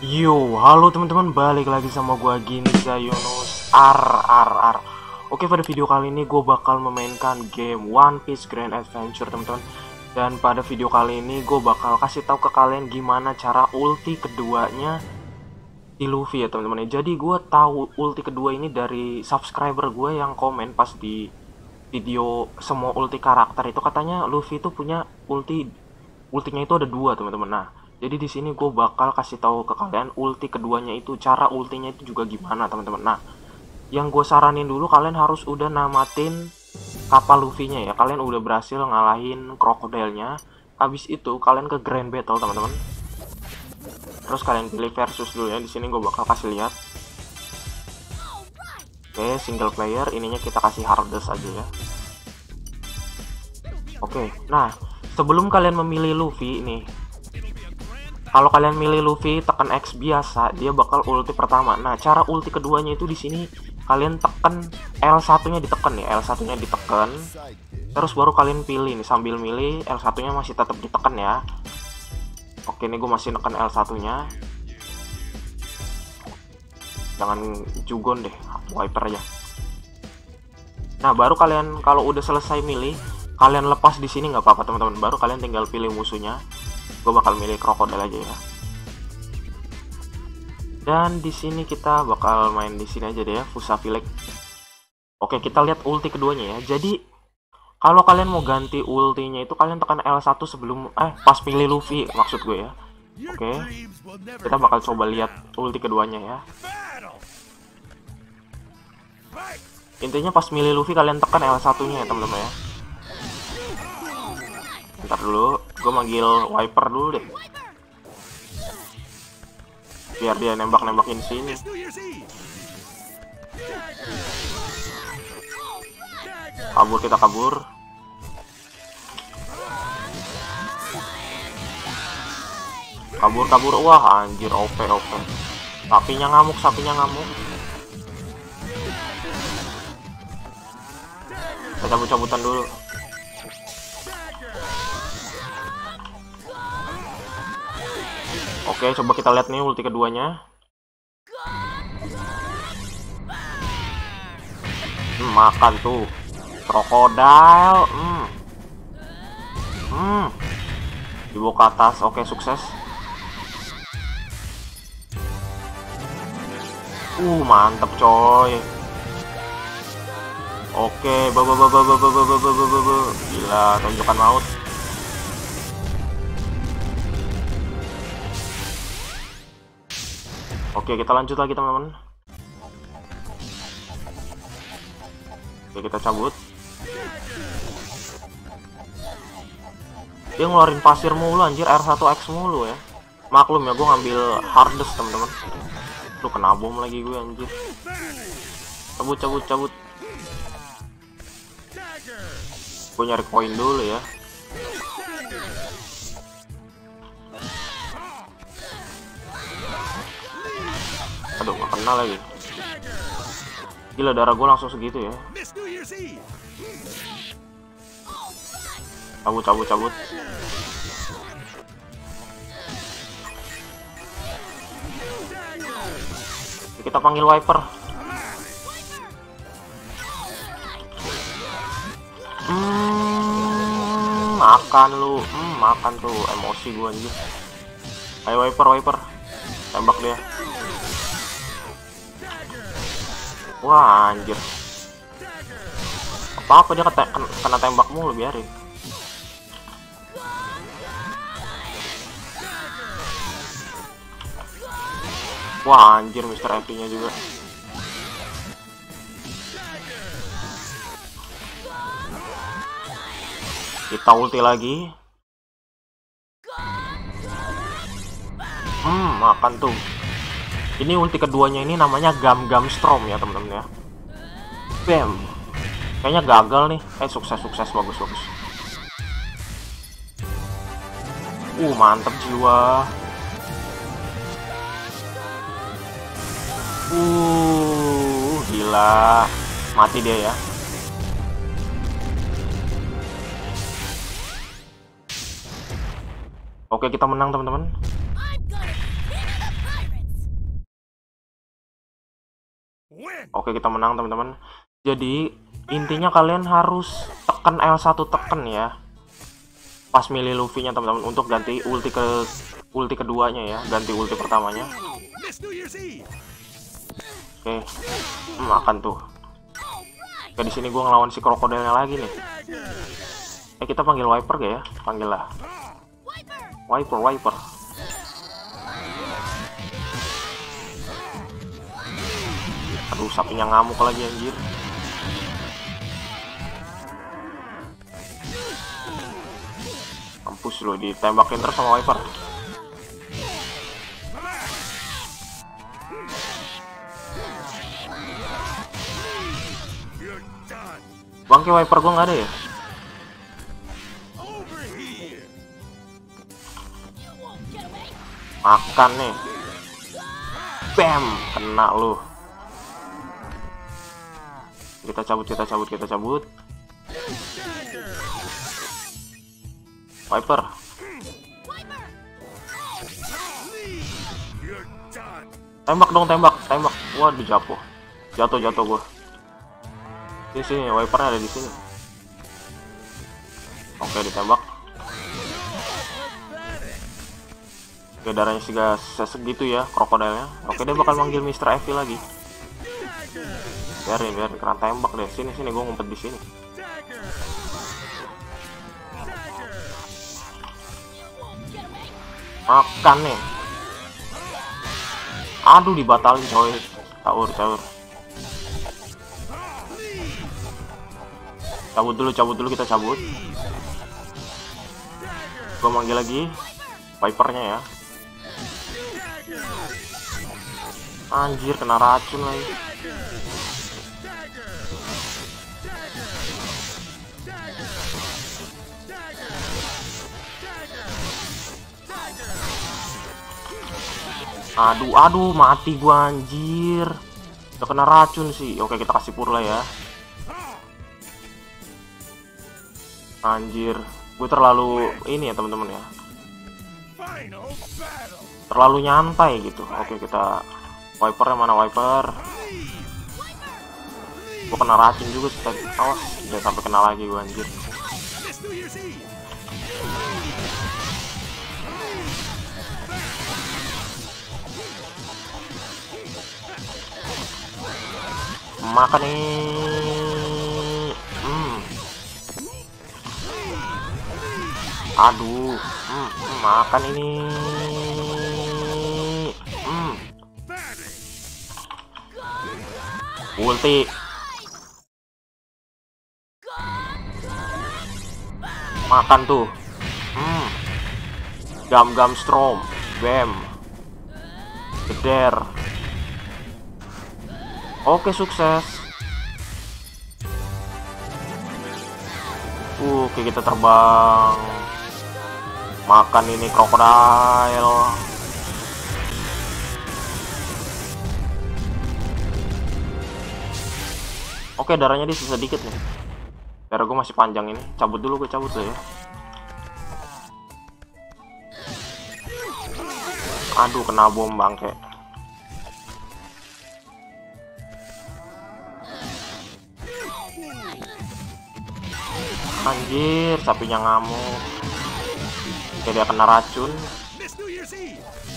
Yo, halo teman-teman, balik lagi sama gua Ginza Yunus R R R. Oke, pada video kali ini gue bakal memainkan game One Piece Grand Adventure, teman-teman. Dan pada video kali ini gue bakal kasih tahu ke kalian gimana cara ulti keduanya di Luffy ya, teman-teman. Jadi gue tahu ulti kedua ini dari subscriber gue yang komen pas di video semua ulti karakter itu katanya Luffy itu punya ulti ultinya itu ada dua, teman-teman. Nah, jadi di sini gue bakal kasih tahu ke kalian ulti keduanya itu cara ultinya itu juga gimana teman-teman. Nah, yang gue saranin dulu kalian harus udah namatin kapal Luffy-nya ya. Kalian udah berhasil ngalahin krokodilnya. Habis itu kalian ke Grand Battle teman-teman. Terus kalian pilih versus dulu ya. Di sini gue bakal kasih lihat. Oke, single player. Ininya kita kasih hardest aja ya. Oke, nah sebelum kalian memilih Luffy nih, kalau kalian milih Luffy tekan X biasa, dia bakal ulti pertama. Nah, cara ulti keduanya itu di sini kalian tekan L1-nya ditekan ya, L1-nya ditekan. Terus baru kalian pilih nih sambil milih L1-nya masih tetap ditekan ya. Oke, ini gue masih neken L1-nya. Jangan jugon deh, wiper aja. Nah, baru kalian kalau udah selesai milih, kalian lepas di sini nggak apa-apa teman-teman. Baru kalian tinggal pilih musuhnya gue bakal milih krokodil aja ya. Dan di sini kita bakal main di sini aja deh ya Fusa oke kita lihat ulti keduanya ya. Jadi kalau kalian mau ganti ultinya itu kalian tekan L1 sebelum eh pas pilih Luffy maksud gue ya. Oke kita bakal coba lihat ulti keduanya ya. Intinya pas milih Luffy kalian tekan L1 nya ya teman-teman ya. Ntar dulu, gue manggil wiper dulu deh. Biar dia nembak-nembakin sini. Kabur kita kabur. Kabur kabur wah anjir OP OP. Sapinya ngamuk, sapinya ngamuk. Kita cabut-cabutan dulu. Oke, coba kita lihat nih ulti keduanya. Hmm, makan tuh. Krokodil. Hmm. Hmm. Dibawa ke atas. Oke, sukses. Uh, mantep coy. Oke, baba baba baba baba baba baba. Gila, tunjukkan maut. Oke, kita lanjut lagi teman-teman. Oke, kita cabut. Dia ngeluarin pasir mulu anjir, R1X mulu ya. Maklum ya, gue ngambil hardest teman-teman. Tuh kena bom lagi gue anjir. Cabut, cabut, cabut. Gue nyari koin dulu ya. Kena lagi. Gila, darah gue langsung segitu ya. Cabut, cabut, cabut. Kita panggil wiper. Hmm, makan lu. Hmm, makan tuh emosi gue anjir. Ayo wiper, wiper. Tembak dia. Wah anjir. Apa-apa dia kena, kena tembak mulu biarin. Wah anjir Mr. MP nya juga. Kita ulti lagi. Hmm makan tuh ini ulti keduanya ini namanya Gam Gam Storm ya teman-teman ya. Bam. Kayaknya gagal nih. Eh sukses sukses bagus bagus. Uh mantep jiwa. Uh gila. Mati dia ya. Oke kita menang teman-teman Oke kita menang teman-teman. Jadi intinya kalian harus tekan L1 tekan ya. Pas milih Luffy nya teman-teman Untuk ganti ulti ke ulti keduanya ya. Ganti ulti pertamanya. Oke. Makan tuh. Oke di sini gue ngelawan si krokodilnya lagi nih. Eh kita panggil Wiper gak ya? Panggil lah. Wiper, Wiper sapinya ngamuk lagi anjir. Kampus lo ditembakin terus sama wiper. Bangke wiper gua nggak ada ya? Makan nih. Bam, kena lu kita cabut kita cabut kita cabut. Viper. Tembak dong tembak tembak. Waduh jatuh. Jatuh jatuh gua. Di sini wipernya ada di sini. Oke ditembak. Oke darahnya sega segitu ya krokodilnya. Oke dia bakal manggil Mr. Evil lagi biarin biarin kena tembak deh. Sini sini gue ngumpet di sini. Makan nih. Aduh dibatalin coy. Caur caur. Cabut dulu cabut dulu kita cabut. Gue manggil lagi. Vipernya ya. Anjir kena racun lagi Aduh, aduh, mati gua anjir. Udah kena racun sih. Oke, kita kasih purla ya. Anjir, gue terlalu ini ya teman-teman ya. Terlalu nyantai gitu. Oke, kita wiper yang mana wiper? Gue kena racun juga tadi. Awas, udah sampai kena lagi gue anjir. Makan nih hmm. aduh. Hmm, makan ini. Hmm. ulti. Makan tuh. Hmm. gam gam strom. Bam. Geder Oke sukses. Uh, Oke kita terbang. Makan ini krokodil. Oke darahnya dia sisa dikit nih. Darah gue masih panjang ini. Cabut dulu gue cabut tuh ya. Aduh kena bom bangke Anjir, sapinya ngamuk. Oke, dia kena racun.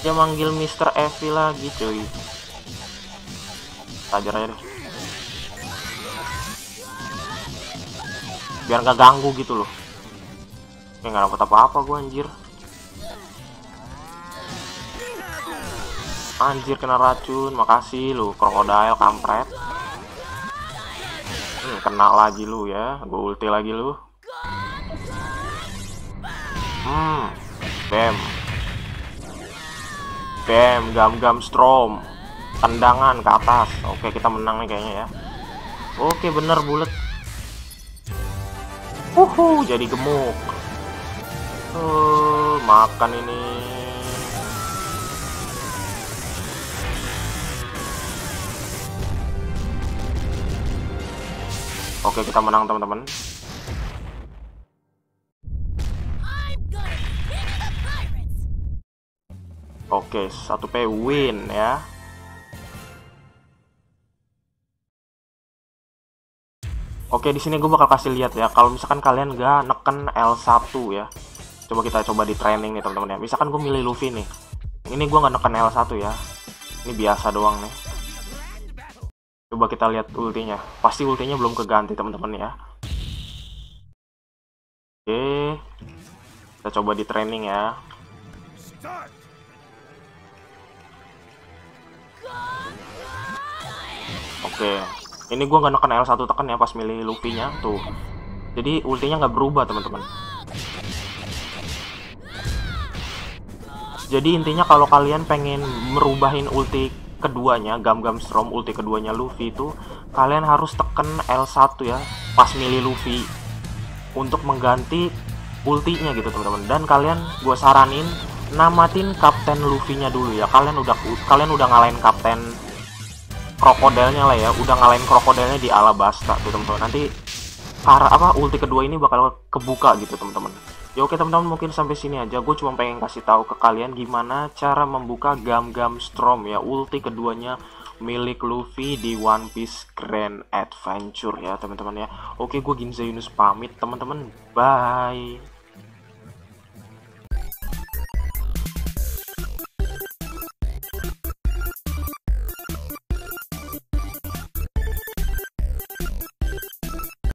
Dia manggil Mr. Evil lagi, cuy. Tajar aja deh. Biar nggak ganggu gitu loh. Oke, nggak dapat apa-apa gua anjir. Anjir kena racun, makasih lu krokodil kampret. Hmm, kena lagi lu ya, gue ulti lagi lu. Hmm, bam. Bam, gam-gam strom. Tendangan ke atas. Oke, kita menang nih kayaknya ya. Oke, bener bulat. Uhu, jadi gemuk. Uh, makan ini. Oke, kita menang teman-teman. Oke, satu P win ya. Oke, di sini gue bakal kasih lihat ya. Kalau misalkan kalian nggak neken L1 ya. Coba kita coba di training nih teman-teman ya. Misalkan gue milih Luffy nih. Ini gue nggak neken L1 ya. Ini biasa doang nih. Coba kita lihat ultinya. Pasti ultinya belum keganti teman-teman ya. Oke. Kita coba di training ya. Oke, ini gue nggak neken L1 tekan ya pas milih Luffy-nya tuh. Jadi ultinya nggak berubah teman-teman. Jadi intinya kalau kalian pengen merubahin ulti keduanya, Gam-Gam Storm ulti keduanya Luffy itu kalian harus tekan L1 ya pas milih Luffy untuk mengganti ultinya gitu teman-teman. Dan kalian gue saranin namatin Kapten Luffy-nya dulu ya. Kalian udah kalian udah ngalahin Kapten krokodilnya lah ya. Udah ngalahin krokodilnya di Alabasta tuh teman-teman. Nanti para apa ulti kedua ini bakal kebuka gitu teman-teman. Ya oke teman-teman mungkin sampai sini aja. Gue cuma pengen kasih tahu ke kalian gimana cara membuka gam-gam Strom ya. Ulti keduanya milik Luffy di One Piece Grand Adventure ya teman-teman ya. Oke gue Ginza Yunus pamit teman-teman. Bye